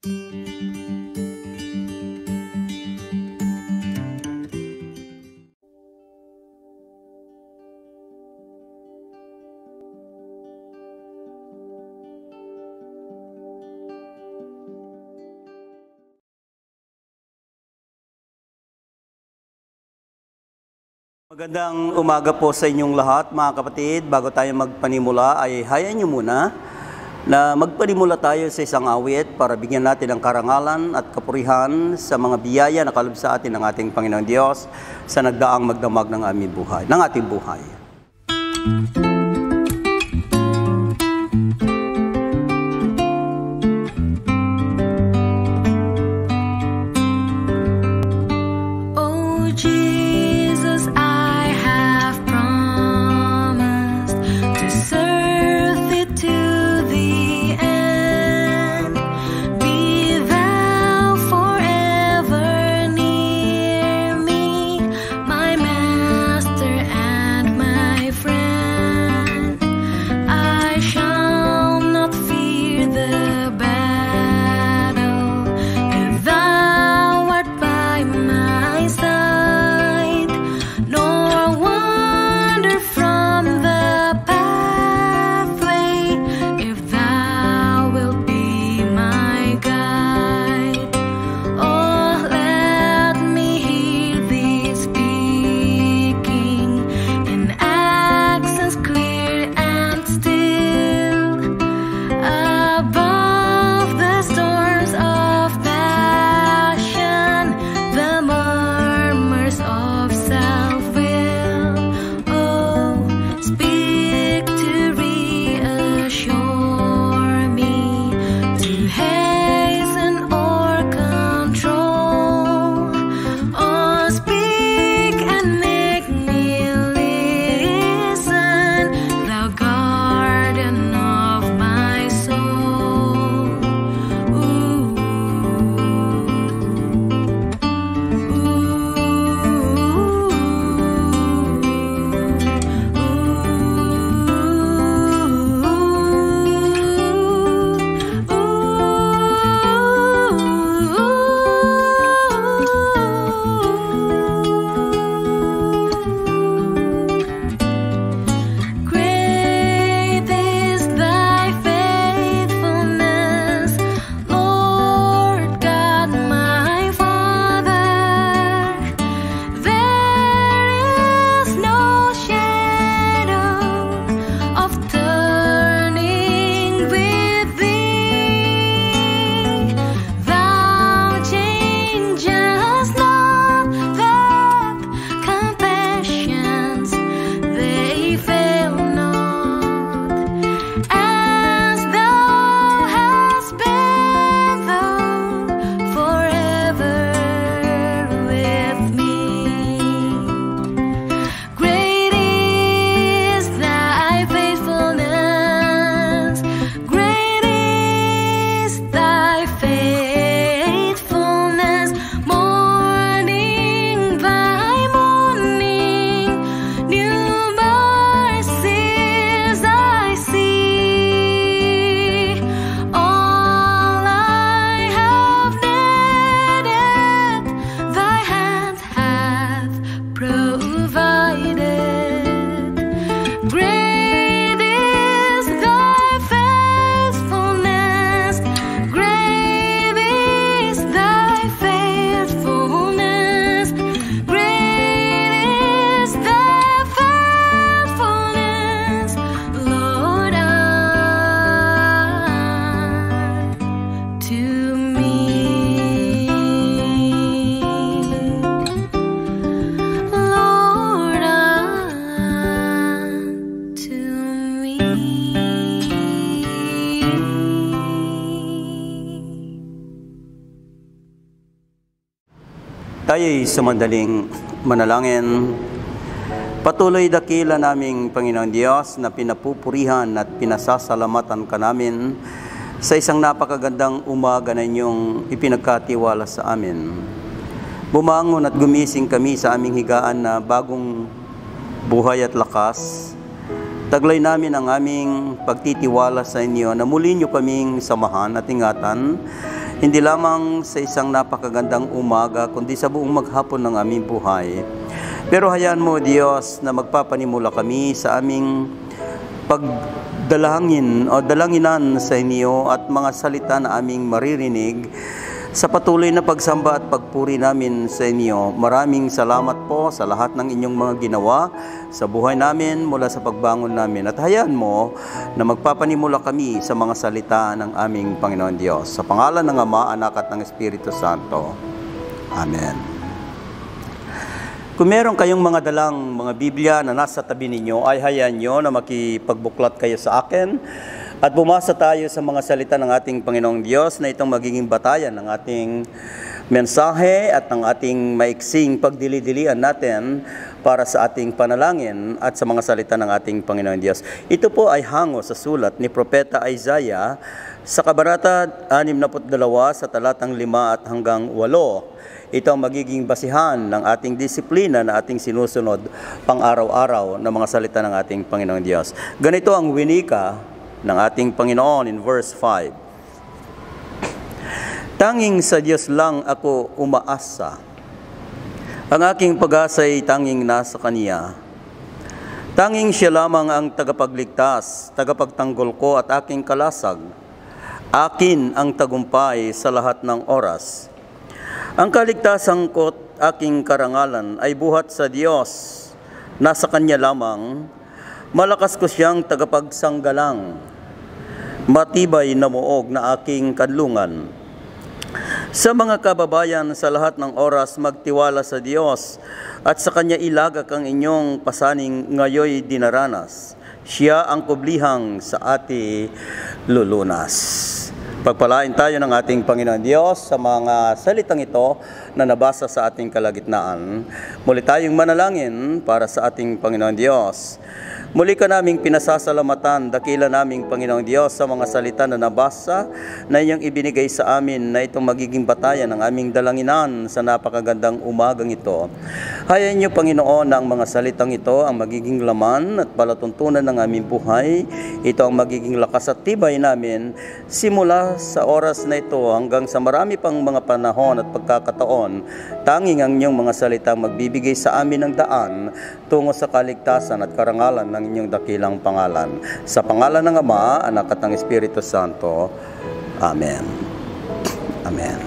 Magandang umaga po sa inyong lahat mga kapatid. Bago tayo magpanimula ay hayaan nyo muna na magpanimula tayo sa isang awit para bigyan natin ng karangalan at kapurihan sa mga biyaya na kalab sa atin ng ating Panginoon Diyos sa nagdaang magdamag ng aming buhay, ng ating buhay. Oh nice. Tayo'y sumandaling manalangin. Patuloy dakila naming Panginoon Diyos na pinapupurihan at pinasasalamatan ka namin sa isang napakagandang umaga na inyong ipinagkatiwala sa amin. Bumangon at gumising kami sa aming higaan na bagong buhay at lakas. Taglay namin ang aming pagtitiwala sa inyo na muli nyo kaming samahan at ingatan hindi lamang sa isang napakagandang umaga, kundi sa buong maghapon ng aming buhay. Pero hayaan mo, Diyos, na magpapanimula kami sa aming pagdalangin o dalanginan sa inyo at mga salita na aming maririnig sa patuloy na pagsamba at pagpuri namin sa inyo, maraming salamat po sa lahat ng inyong mga ginawa sa buhay namin mula sa pagbangon namin. At hayaan mo na magpapanimula kami sa mga salita ng aming Panginoon Diyos. Sa pangalan ng Ama, Anak at ng Espiritu Santo. Amen. Kung meron kayong mga dalang mga Biblia na nasa tabi ninyo, ay hayaan nyo na makipagbuklat kayo sa akin at bumasa tayo sa mga salita ng ating Panginoong Diyos na itong magiging batayan ng ating mensahe at ng ating maiksing pagdili-dilian natin para sa ating panalangin at sa mga salita ng ating Panginoong Diyos. Ito po ay hango sa sulat ni Propeta Isaiah sa Kabarata 62 sa talatang 5 at hanggang 8. Ito ang magiging basihan ng ating disiplina na ating sinusunod pang araw-araw na mga salita ng ating Panginoong Diyos. Ganito ang winika ng ating Panginoon in verse 5. Tanging sa Diyos lang ako umaasa. Ang aking pag-asa ay tanging nasa Kaniya. Tanging siya lamang ang tagapagligtas, tagapagtanggol ko at aking kalasag. Akin ang tagumpay sa lahat ng oras. Ang kaligtasan ko't aking karangalan ay buhat sa Diyos. Nasa Kanya lamang, malakas ko siyang tagapagsanggalang matibay na muog na aking kanlungan. Sa mga kababayan sa lahat ng oras magtiwala sa Diyos at sa Kanya ilagak ang inyong pasaning ngayoy dinaranas. Siya ang kublihang sa ati lulunas. Pagpalain tayo ng ating Panginoon Diyos sa mga salitang ito na nabasa sa ating kalagitnaan. Muli tayong manalangin para sa ating Panginoon Diyos. Muli ka naming pinasasalamatan, dakila naming Panginoong Diyos sa mga salita na nabasa na iyong ibinigay sa amin na itong magiging batayan ng aming dalanginan sa napakagandang umagang ito. Hayain niyo, Panginoon, na ang mga salitang ito ang magiging laman at palatuntunan ng aming buhay. Ito ang magiging lakas at tibay namin simula sa oras na ito hanggang sa marami pang mga panahon at pagkakataon. Tanging ang inyong mga salita magbibigay sa amin ng daan tungo sa kaligtasan at karangalan ng inyong dakilang pangalan. Sa pangalan ng Ama, Anak at ng Espiritu Santo. Amen. Amen.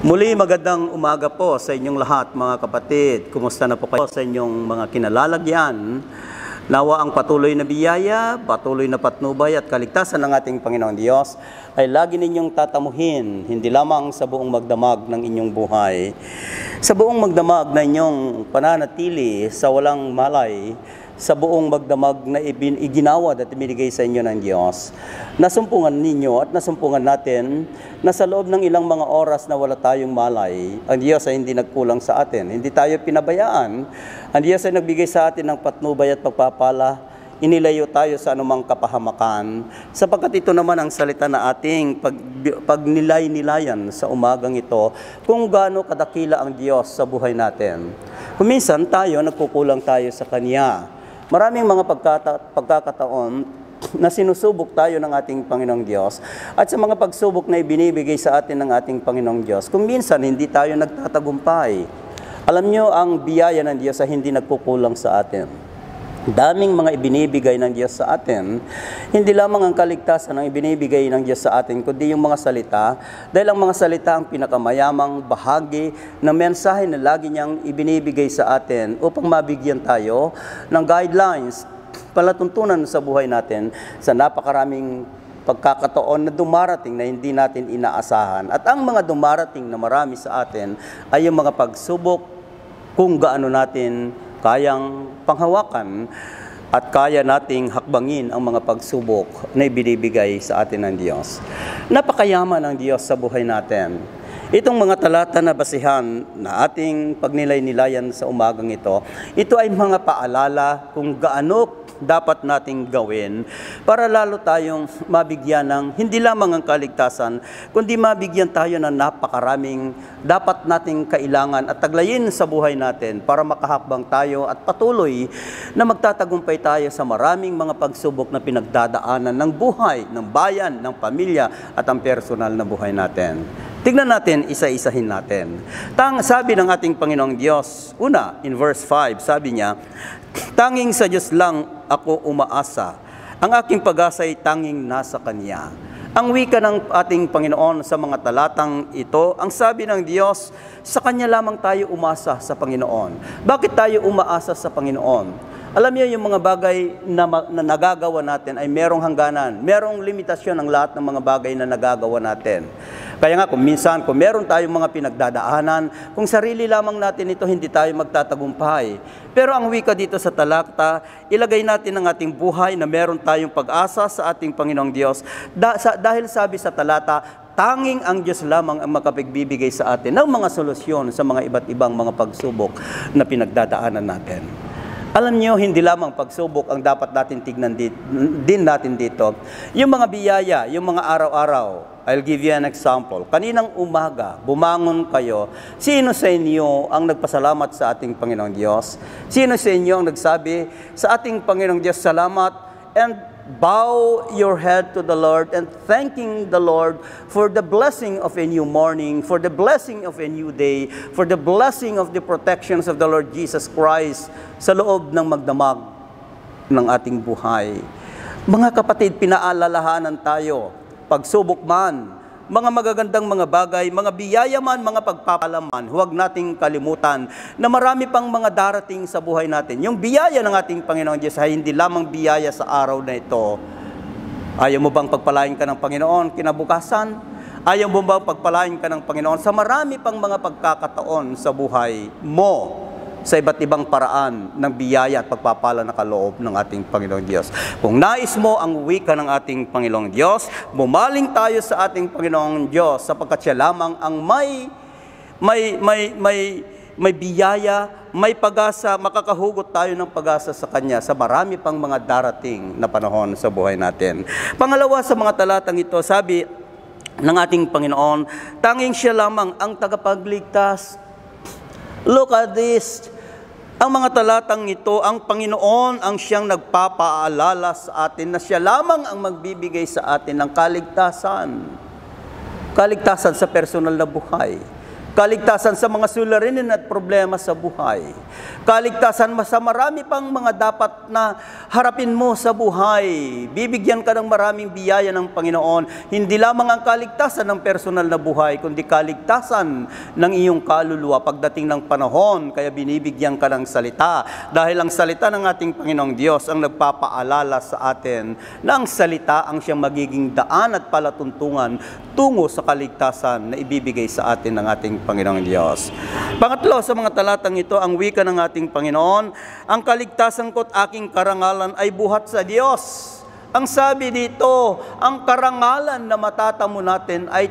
Muli magandang umaga po sa inyong lahat mga kapatid. Kumusta na po kayo sa inyong mga kinalalagyan? Nawa ang patuloy na biyaya, patuloy na patnubay at kaligtasan ng ating Panginoon Diyos ay lagi ninyong tatamuhin, hindi lamang sa buong magdamag ng inyong buhay. Sa buong magdamag na inyong pananatili sa walang malay, sa buong magdamag na iginawad at ibinigay sa inyo ng Diyos. Nasumpungan ninyo at nasumpungan natin na sa loob ng ilang mga oras na wala tayong malay, ang Diyos ay hindi nagkulang sa atin. Hindi tayo pinabayaan. Ang Diyos ay nagbigay sa atin ng patnubay at pagpapala inilayo tayo sa anumang kapahamakan, sapagkat ito naman ang salita na ating pag, pagnilay-nilayan sa umagang ito, kung gaano kadakila ang Diyos sa buhay natin. Kuminsan tayo, nagkukulang tayo sa Kanya. Maraming mga pagkata- pagkakataon na sinusubok tayo ng ating Panginoong Diyos at sa mga pagsubok na ibinibigay sa atin ng ating Panginoong Diyos, kung minsan hindi tayo nagtatagumpay. Alam nyo, ang biyaya ng Diyos ay hindi nagkukulang sa atin daming mga ibinibigay ng Diyos sa atin, hindi lamang ang kaligtasan ang ibinibigay ng Diyos sa atin, kundi yung mga salita, dahil ang mga salita ang pinakamayamang bahagi ng mensahe na lagi niyang ibinibigay sa atin upang mabigyan tayo ng guidelines, palatuntunan sa buhay natin sa napakaraming pagkakataon na dumarating na hindi natin inaasahan. At ang mga dumarating na marami sa atin ay yung mga pagsubok kung gaano natin kayang panghawakan at kaya nating hakbangin ang mga pagsubok na ibinibigay sa atin ng Diyos. Napakayaman ng Diyos sa buhay natin. Itong mga talata na basihan na ating pagnilay-nilayan sa umagang ito, ito ay mga paalala kung gaano dapat nating gawin para lalo tayong mabigyan ng hindi lamang ang kaligtasan, kundi mabigyan tayo ng napakaraming dapat nating kailangan at taglayin sa buhay natin para makahakbang tayo at patuloy na magtatagumpay tayo sa maraming mga pagsubok na pinagdadaanan ng buhay, ng bayan, ng pamilya at ang personal na buhay natin. Tignan natin, isa-isahin natin. Tang sabi ng ating Panginoong Diyos, una, in verse 5, sabi niya, Tanging sa Diyos lang ako umaasa. Ang aking pag-asa ay tanging nasa Kanya. Ang wika ng ating Panginoon sa mga talatang ito, ang sabi ng Diyos, sa Kanya lamang tayo umasa sa Panginoon. Bakit tayo umaasa sa Panginoon? Alam niyo yung mga bagay na, na nagagawa natin ay merong hangganan, merong limitasyon ang lahat ng mga bagay na nagagawa natin. Kaya nga kung minsan, kung meron tayong mga pinagdadaanan, kung sarili lamang natin ito, hindi tayo magtatagumpay. Pero ang wika dito sa talakta, ilagay natin ang ating buhay na meron tayong pag-asa sa ating Panginoong Diyos. Da, sa, dahil sabi sa talata, tanging ang Diyos lamang ang makapagbibigay sa atin ng mga solusyon sa mga iba't ibang mga pagsubok na pinagdadaanan natin. Alam niyo, hindi lamang pagsubok ang dapat natin tignan dit, din natin dito. Yung mga biyaya, yung mga araw-araw, I'll give you an example. Kaninang umaga, bumangon kayo, sino sa inyo ang nagpasalamat sa ating Panginoong Diyos? Sino sa inyo ang nagsabi sa ating Panginoong Diyos, salamat and bow your head to the Lord and thanking the Lord for the blessing of a new morning, for the blessing of a new day, for the blessing of the protections of the Lord Jesus Christ sa loob ng magdamag ng ating buhay. Mga kapatid, pinaalalahanan tayo, pagsubok man, mga magagandang mga bagay, mga biyaya man, mga pagpapalaman, huwag nating kalimutan na marami pang mga darating sa buhay natin. Yung biyaya ng ating Panginoon Diyos ay hindi lamang biyaya sa araw na ito. Ayaw mo bang pagpalain ka ng Panginoon kinabukasan? Ayaw mo bang pagpalain ka ng Panginoon sa marami pang mga pagkakataon sa buhay mo? Sa iba't ibang paraan ng biyaya at pagpapala na kaloob ng ating Panginoong Diyos. Kung nais mo ang wika ng ating Panginoong Diyos, bumaling tayo sa ating Panginoong Diyos sapagkat siya lamang ang may may may may may biyaya, may pag-asa, makakahugot tayo ng pag-asa sa Kanya sa marami pang mga darating na panahon sa buhay natin. Pangalawa sa mga talatang ito, sabi ng ating Panginoon, tanging siya lamang ang tagapagligtas Look at this. Ang mga talatang ito, ang Panginoon ang siyang nagpapaalala sa atin na siya lamang ang magbibigay sa atin ng kaligtasan. Kaligtasan sa personal na buhay Kaligtasan sa mga suliranin at problema sa buhay. Kaligtasan sa marami pang mga dapat na harapin mo sa buhay. Bibigyan ka ng maraming biyaya ng Panginoon. Hindi lamang ang kaligtasan ng personal na buhay, kundi kaligtasan ng iyong kaluluwa pagdating ng panahon. Kaya binibigyan ka ng salita. Dahil ang salita ng ating Panginoong Diyos ang nagpapaalala sa atin na ang salita ang siyang magiging daan at palatuntungan tungo sa kaligtasan na ibibigay sa atin ng ating Panginoong Diyos. Pangatlo, sa mga talatang ito, ang wika ng ating Panginoon, ang kaligtasan ko't aking karangalan ay buhat sa Diyos. Ang sabi dito, ang karangalan na matatamo natin ay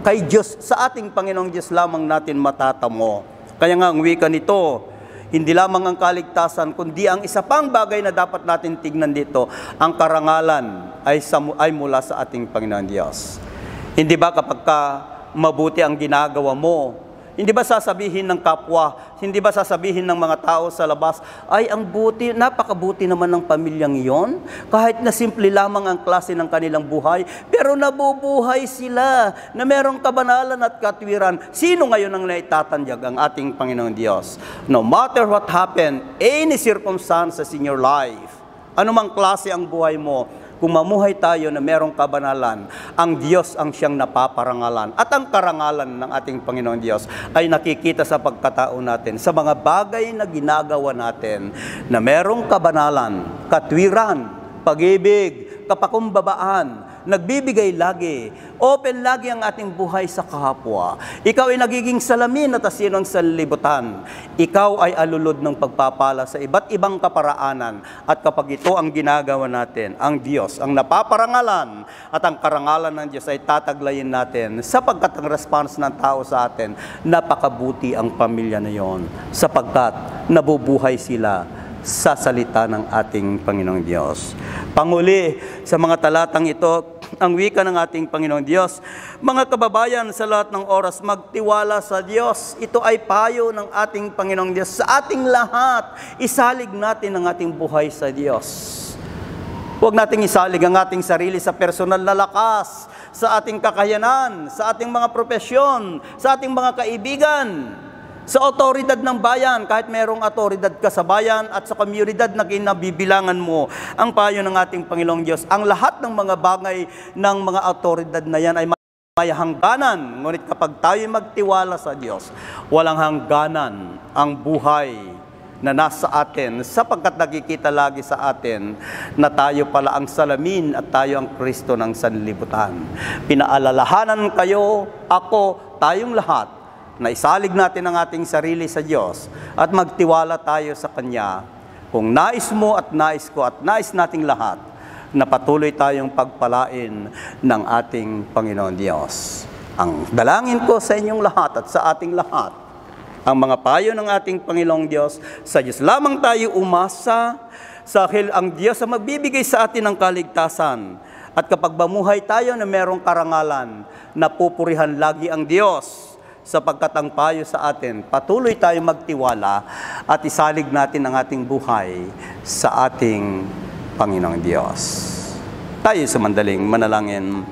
kay Diyos, sa ating Panginoong Diyos lamang natin matatamo. Kaya nga ang wika nito, hindi lamang ang kaligtasan, kundi ang isa pang bagay na dapat natin tignan dito, ang karangalan ay, ay mula sa ating Panginoon Diyos. Hindi ba kapag ka mabuti ang ginagawa mo. Hindi ba sasabihin ng kapwa, hindi ba sasabihin ng mga tao sa labas, ay ang buti, napakabuti naman ng pamilyang iyon, kahit na simple lamang ang klase ng kanilang buhay, pero nabubuhay sila na merong kabanalan at katwiran. Sino ngayon ang naitatanyag ang ating Panginoong Diyos? No matter what happened, any circumstances in your life, anumang klase ang buhay mo, kung mamuhay tayo na merong kabanalan, ang Diyos ang siyang napaparangalan. At ang karangalan ng ating Panginoon Diyos ay nakikita sa pagkatao natin, sa mga bagay na ginagawa natin na merong kabanalan, katwiran, pag-ibig, kapakumbabaan, nagbibigay lagi. Open lagi ang ating buhay sa kahapwa. Ikaw ay nagiging salamin at asinong sa libutan. Ikaw ay alulod ng pagpapala sa iba't ibang kaparaanan. At kapag ito ang ginagawa natin, ang Diyos, ang napaparangalan at ang karangalan ng Diyos ay tataglayin natin sapagkat ang response ng tao sa atin, napakabuti ang pamilya na yon sapagkat nabubuhay sila sa salita ng ating Panginoong Diyos. Panguli, sa mga talatang ito, ang wika ng ating Panginoong Diyos. Mga kababayan, sa lahat ng oras, magtiwala sa Diyos. Ito ay payo ng ating Panginoong Diyos. Sa ating lahat, isalig natin ang ating buhay sa Diyos. Huwag nating isalig ang ating sarili sa personal na lakas, sa ating kakayanan, sa ating mga propesyon, sa ating mga kaibigan sa otoridad ng bayan, kahit merong otoridad ka sa bayan at sa komunidad na kinabibilangan mo, ang payo ng ating Panginoong Diyos, ang lahat ng mga bagay ng mga otoridad na yan ay may hangganan. Ngunit kapag tayo magtiwala sa Diyos, walang hangganan ang buhay na nasa atin sapagkat nakikita lagi sa atin na tayo pala ang salamin at tayo ang Kristo ng sanlibutan. Pinaalalahanan kayo, ako, tayong lahat na isalig natin ang ating sarili sa Diyos at magtiwala tayo sa Kanya kung nais mo at nais ko at nais nating lahat na patuloy tayong pagpalain ng ating Panginoon Diyos. Ang dalangin ko sa inyong lahat at sa ating lahat, ang mga payo ng ating Panginoong Diyos, sa Diyos lamang tayo umasa, sa ang Diyos ang magbibigay sa atin ng kaligtasan. At kapag bamuhay tayo na merong karangalan, napupurihan lagi ang Diyos sapagkat ang payo sa atin, patuloy tayong magtiwala at isalig natin ang ating buhay sa ating Panginoong Diyos. Tayo sa mandaling manalangin.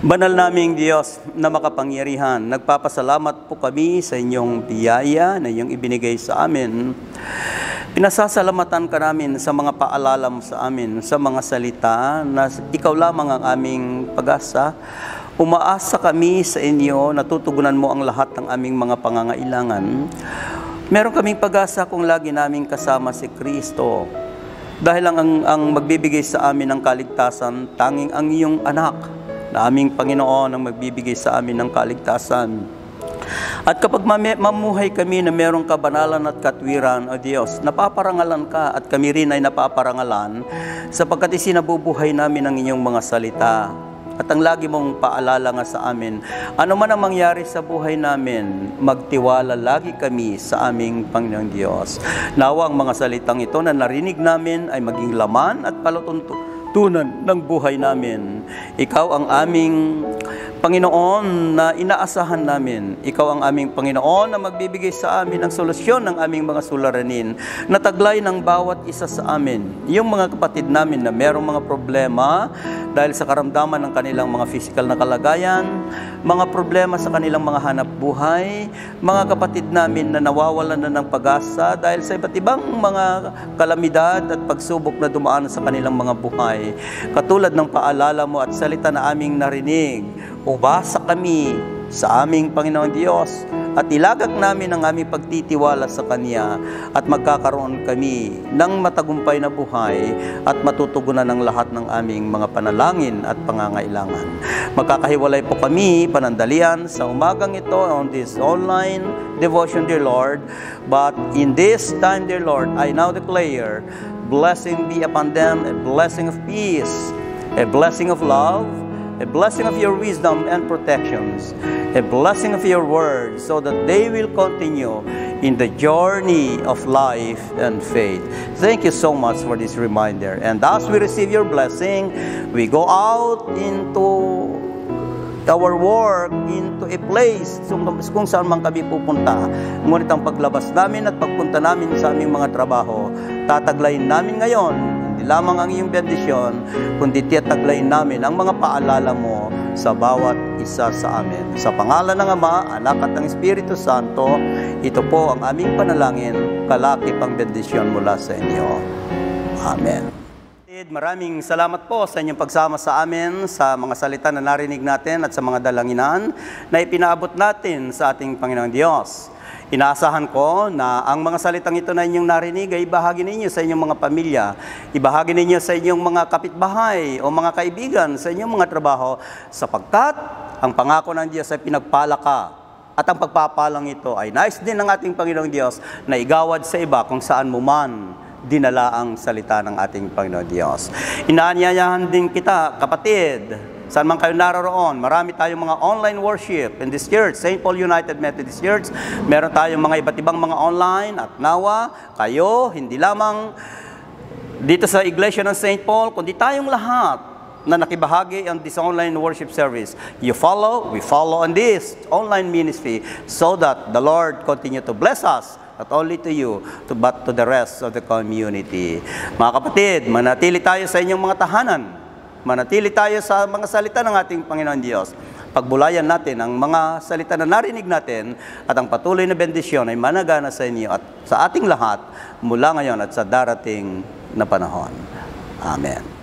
Banal naming Diyos na makapangyarihan, nagpapasalamat po kami sa inyong biyaya na iyong ibinigay sa amin. Pinasasalamatan ka namin sa mga paalala mo sa amin, sa mga salita na ikaw lamang ang aming pag-asa Umaasa kami sa inyo, natutugunan mo ang lahat ng aming mga pangangailangan. Meron kaming pag-asa kung lagi naming kasama si Kristo. Dahil ang, ang, ang magbibigay sa amin ng kaligtasan, tanging ang iyong anak, na aming Panginoon ang magbibigay sa amin ng kaligtasan. At kapag mamuhay kami na merong kabanalan at katwiran, O Diyos, napaparangalan ka at kami rin ay napaparangalan sapagkat isinabubuhay namin ang inyong mga salita. At ang lagi mong paalala nga sa amin, ano man ang mangyari sa buhay namin, magtiwala lagi kami sa aming Panginoong Diyos. Nawa ang mga salitang ito na narinig namin ay maging laman at palatuntunan ng buhay namin. Ikaw ang aming Panginoon na inaasahan namin. Ikaw ang aming Panginoon na magbibigay sa amin ng solusyon ng aming mga sularanin na taglay ng bawat isa sa amin. Yung mga kapatid namin na merong mga problema dahil sa karamdaman ng kanilang mga physical na kalagayan, mga problema sa kanilang mga hanap buhay, mga kapatid namin na nawawalan na ng pag-asa dahil sa iba't ibang mga kalamidad at pagsubok na dumaan sa kanilang mga buhay. Katulad ng paalala mo at salita na aming narinig, Ubasa kami sa aming Panginoon Diyos at ilagak namin ang aming pagtitiwala sa Kanya at magkakaroon kami ng matagumpay na buhay at matutugunan ng lahat ng aming mga panalangin at pangangailangan. Magkakahiwalay po kami panandalian sa umagang ito on this online devotion, dear Lord. But in this time, dear Lord, I now declare blessing be upon them, a blessing of peace, a blessing of love, a blessing of your wisdom and protections, a blessing of your word, so that they will continue in the journey of life and faith. Thank you so much for this reminder. And as we receive your blessing, we go out into our work into a place kung saan man kami pupunta. Ngunit ang paglabas namin at pagpunta namin sa aming mga trabaho, tataglayin namin ngayon hindi lamang ang iyong bendisyon, kundi tiyataglayin namin ang mga paalala mo sa bawat isa sa amin. Sa pangalan ng Ama, Anak at ng Espiritu Santo, ito po ang aming panalangin, kalaki pang bendisyon mula sa inyo. Amen. Maraming salamat po sa inyong pagsama sa amin sa mga salita na narinig natin at sa mga dalanginan na ipinaabot natin sa ating Panginoong Diyos. Inaasahan ko na ang mga salitang ito na inyong narinig ay ibahagi ninyo sa inyong mga pamilya, ibahagi ninyo sa inyong mga kapitbahay o mga kaibigan sa inyong mga trabaho sapagkat ang pangako ng Diyos ay pinagpala ka at ang pagpapalang ito ay nais din ng ating Panginoong Diyos na igawad sa iba kung saan mo man dinala ang salita ng ating Panginoon Diyos. Inaanyayahan din kita, kapatid, saan man kayo naroroon. Marami tayong mga online worship in this church, St. Paul United Methodist Church. Meron tayong mga iba't ibang mga online at nawa, kayo, hindi lamang dito sa Iglesia ng St. Paul, kundi tayong lahat na nakibahagi on this online worship service. You follow, we follow on this online ministry so that the Lord continue to bless us not only to you, to, but to the rest of the community. Mga kapatid, manatili tayo sa inyong mga tahanan. Manatili tayo sa mga salita ng ating Panginoon Diyos. Pagbulayan natin ang mga salita na narinig natin at ang patuloy na bendisyon ay managana sa inyo at sa ating lahat mula ngayon at sa darating na panahon. Amen.